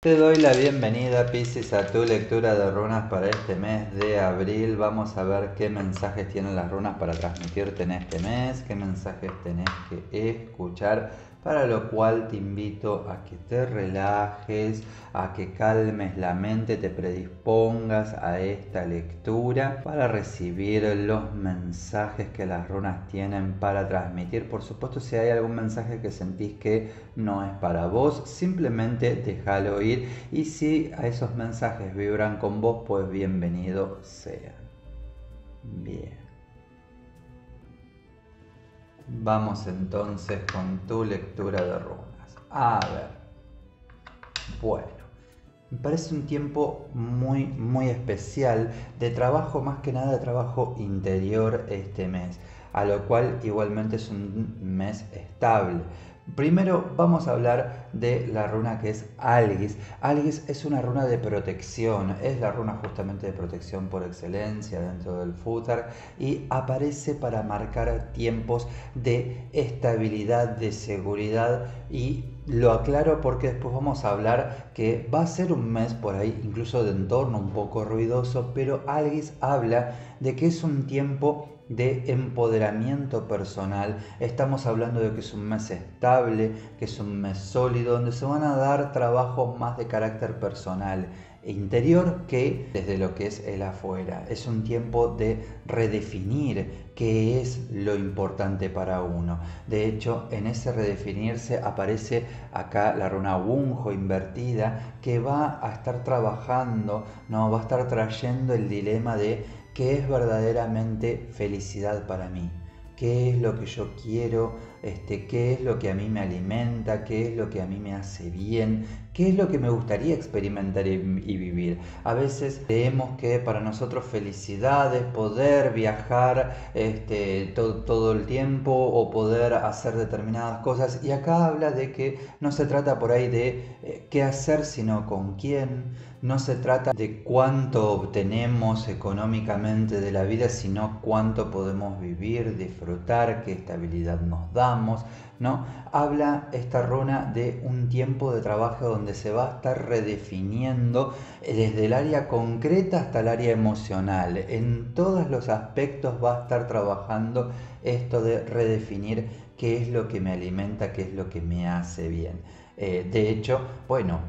Te doy la bienvenida, Pisces, a tu lectura de runas para este mes de abril. Vamos a ver qué mensajes tienen las runas para transmitirte en este mes, qué mensajes tenés que escuchar para lo cual te invito a que te relajes, a que calmes la mente, te predispongas a esta lectura para recibir los mensajes que las runas tienen para transmitir. Por supuesto, si hay algún mensaje que sentís que no es para vos, simplemente déjalo ir y si a esos mensajes vibran con vos, pues bienvenido sea. Vamos entonces con tu lectura de runas. A ver. Bueno, me parece un tiempo muy, muy especial de trabajo, más que nada de trabajo interior este mes, a lo cual igualmente es un mes estable. Primero vamos a hablar de la runa que es Algis. Algis es una runa de protección, es la runa justamente de protección por excelencia dentro del futar y aparece para marcar tiempos de estabilidad, de seguridad y lo aclaro porque después vamos a hablar que va a ser un mes por ahí incluso de entorno un poco ruidoso, pero Algis habla de que es un tiempo de empoderamiento personal. Estamos hablando de que es un mes estable, que es un mes sólido, donde se van a dar trabajos más de carácter personal e interior que desde lo que es el afuera. Es un tiempo de redefinir qué es lo importante para uno. De hecho, en ese redefinirse aparece acá la runa Wunjo invertida que va a estar trabajando, no va a estar trayendo el dilema de qué es verdaderamente felicidad para mí, qué es lo que yo quiero, este, qué es lo que a mí me alimenta, qué es lo que a mí me hace bien, qué es lo que me gustaría experimentar y, vivir. A veces creemos que para nosotros felicidad es poder viajar este, todo, todo el tiempo o poder hacer determinadas cosas. Y acá habla de que no se trata por ahí de eh, qué hacer, sino con quién. No se trata de cuánto obtenemos económicamente de la vida, sino cuánto podemos vivir, disfrutar, qué estabilidad nos ¿no? Habla esta runa de un tiempo de trabajo donde se va a estar redefiniendo desde el área concreta hasta el área emocional. En todos los aspectos va a estar trabajando esto de redefinir qué es lo que me alimenta, qué es lo que me hace bien. Eh, de hecho, bueno,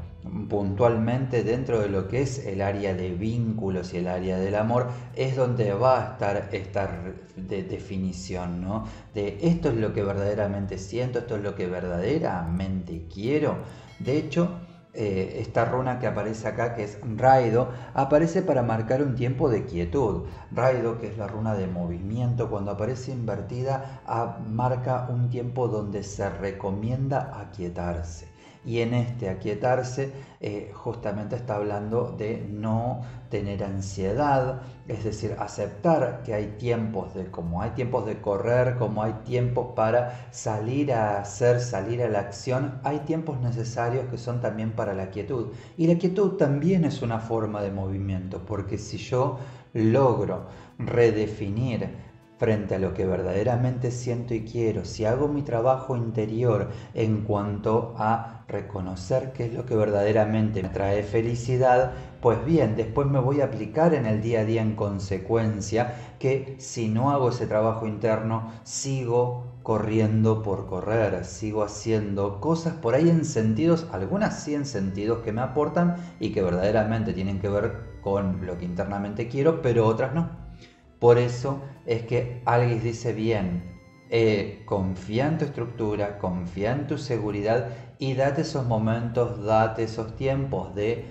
puntualmente dentro de lo que es el área de vínculos y el área del amor, es donde va a estar esta definición, ¿no? De esto es lo que verdaderamente siento, esto es lo que verdaderamente quiero. De hecho, eh, esta runa que aparece acá, que es Raido, aparece para marcar un tiempo de quietud. Raido, que es la runa de movimiento, cuando aparece invertida, marca un tiempo donde se recomienda aquietarse. Y en este aquietarse eh, justamente está hablando de no tener ansiedad, es decir, aceptar que hay tiempos de, como hay tiempos de correr, como hay tiempos para salir a hacer, salir a la acción, hay tiempos necesarios que son también para la quietud. Y la quietud también es una forma de movimiento, porque si yo logro redefinir frente a lo que verdaderamente siento y quiero, si hago mi trabajo interior en cuanto a reconocer qué es lo que verdaderamente me trae felicidad, pues bien, después me voy a aplicar en el día a día en consecuencia que si no hago ese trabajo interno, sigo corriendo por correr, sigo haciendo cosas por ahí en sentidos, algunas sí en sentidos que me aportan y que verdaderamente tienen que ver con lo que internamente quiero, pero otras no. Por eso es que alguien dice bien, eh, confía en tu estructura, confía en tu seguridad y date esos momentos, date esos tiempos de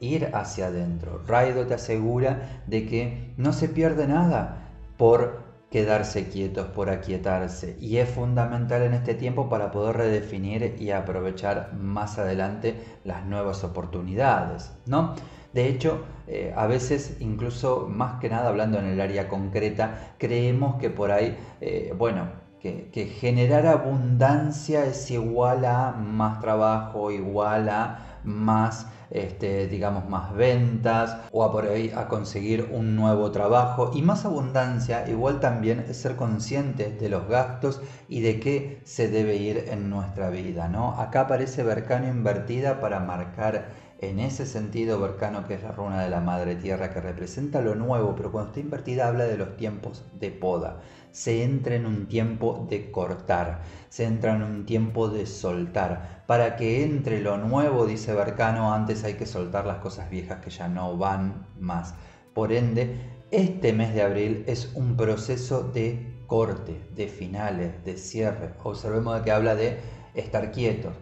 ir hacia adentro. Raido te asegura de que no se pierde nada por quedarse quietos, por aquietarse. Y es fundamental en este tiempo para poder redefinir y aprovechar más adelante las nuevas oportunidades, ¿no? De hecho, eh, a veces, incluso más que nada hablando en el área concreta, creemos que por ahí, eh, bueno, que, generar abundancia es igual a más trabajo, igual a más este, digamos, más ventas o a por ahí a conseguir un nuevo trabajo. Y más abundancia igual también es ser consciente de los gastos y de qué se debe ir en nuestra vida. ¿no? Acá aparece Bercano invertida para marcar En ese sentido, Bercano, que es la runa de la Madre Tierra, que representa lo nuevo, pero cuando está invertida habla de los tiempos de poda. Se entra en un tiempo de cortar, se entra en un tiempo de soltar. Para que entre lo nuevo, dice Bercano, antes hay que soltar las cosas viejas que ya no van más. Por ende, este mes de abril es un proceso de corte, de finales, de cierre. Observemos que habla de estar quietos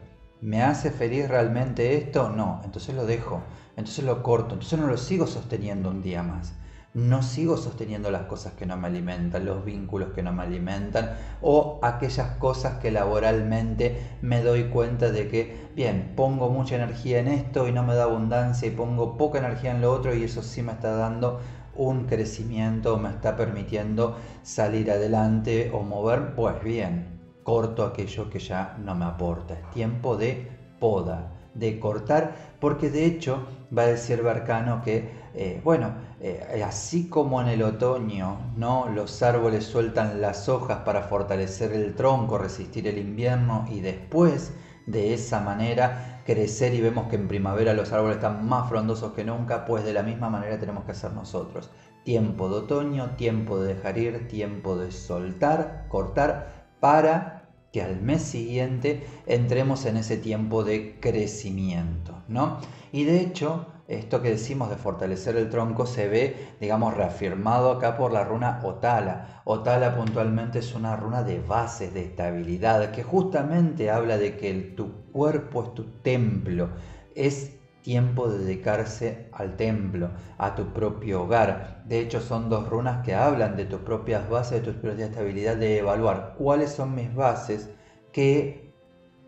¿Me hace feliz realmente esto? No, entonces lo dejo, entonces lo corto, entonces no lo sigo sosteniendo un día más. No sigo sosteniendo las cosas que no me alimentan, los vínculos que no me alimentan o aquellas cosas que laboralmente me doy cuenta de que, bien, pongo mucha energía en esto y no me da abundancia y pongo poca energía en lo otro y eso sí me está dando un crecimiento, me está permitiendo salir adelante o mover, pues bien, corto aquello que ya no me aporta. Es tiempo de poda, de cortar, porque de hecho va a decir Barcano que, eh, bueno, eh, así como en el otoño, ¿no? Los árboles sueltan las hojas para fortalecer el tronco, resistir el invierno y después de esa manera crecer y vemos que en primavera los árboles están más frondosos que nunca, pues de la misma manera tenemos que hacer nosotros. Tiempo de otoño, tiempo de dejar ir, tiempo de soltar, cortar para que al mes siguiente entremos en ese tiempo de crecimiento, ¿no? Y de hecho, esto que decimos de fortalecer el tronco se ve, digamos, reafirmado acá por la runa Otala. Otala puntualmente es una runa de bases, de estabilidad, que justamente habla de que tu cuerpo es tu templo, es tiempo de dedicarse al templo, a tu propio hogar. De hecho, son dos runas que hablan de tus propias bases, de tu propia estabilidad, de evaluar cuáles son mis bases que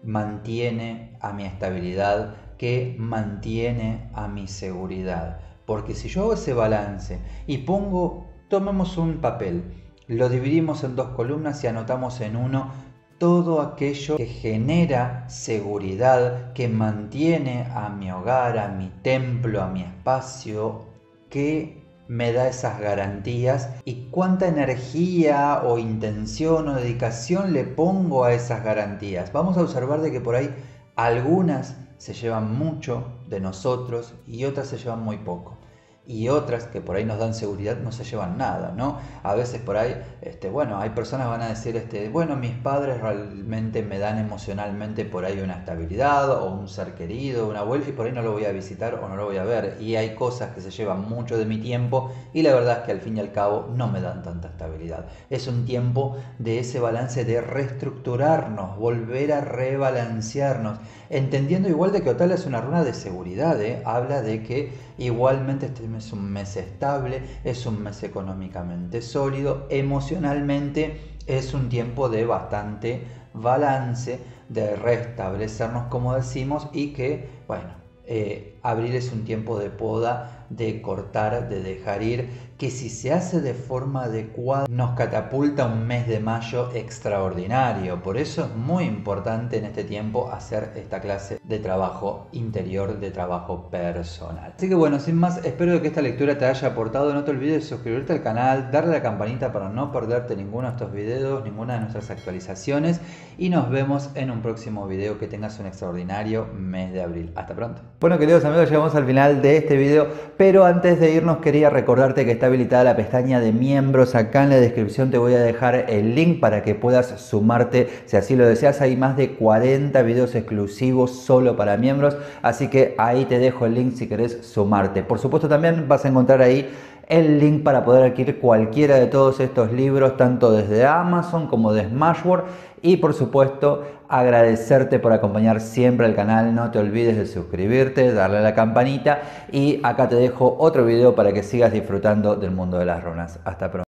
mantiene a mi estabilidad, que mantiene a mi seguridad. Porque si yo hago ese balance y pongo, tomemos un papel, lo dividimos en dos columnas y anotamos en uno todo aquello que genera seguridad, que mantiene a mi hogar, a mi templo, a mi espacio, que me da esas garantías y cuánta energía o intención o dedicación le pongo a esas garantías. Vamos a observar de que por ahí algunas se llevan mucho de nosotros y otras se llevan muy poco y otras que por ahí nos dan seguridad no se llevan nada, ¿no? A veces por ahí, este, bueno, hay personas que van a decir, este, bueno, mis padres realmente me dan emocionalmente por ahí una estabilidad o un ser querido, una abuelo y por ahí no lo voy a visitar o no lo voy a ver. Y hay cosas que se llevan mucho de mi tiempo y la verdad es que al fin y al cabo no me dan tanta estabilidad. Es un tiempo de ese balance de reestructurarnos, volver a rebalancearnos, entendiendo igual de que Otala es una runa de seguridad, ¿eh? habla de que igualmente este es un mes estable, es un mes económicamente sólido, emocionalmente es un tiempo de bastante balance, de restablecernos como decimos y que, bueno, eh, abril es un tiempo de poda, de cortar, de dejar ir, que si se hace de forma adecuada nos catapulta un mes de mayo extraordinario. Por eso es muy importante en este tiempo hacer esta clase de trabajo interior, de trabajo personal. Así que bueno, sin más, espero que esta lectura te haya aportado. No te olvides de suscribirte al canal, darle a la campanita para no perderte ninguno de estos videos, ninguna de nuestras actualizaciones y nos vemos en un próximo video. Que tengas un extraordinario mes de abril. Hasta pronto. Bueno queridos amigos, llegamos al final de este video, pero antes de irnos quería recordarte que está habilitada la pestaña de miembros. Acá en la descripción te voy a dejar el link para que puedas sumarte si así lo deseas. Hay más de 40 videos exclusivos solo para miembros, así que ahí te dejo el link si querés sumarte. Por supuesto también vas a encontrar ahí el link para poder adquirir cualquiera de todos estos libros, tanto desde Amazon como de Smashword. Y por supuesto, agradecerte por acompañar siempre al canal. No te olvides de suscribirte, darle a la campanita. Y acá te dejo otro video para que sigas disfrutando del mundo de las runas. Hasta pronto.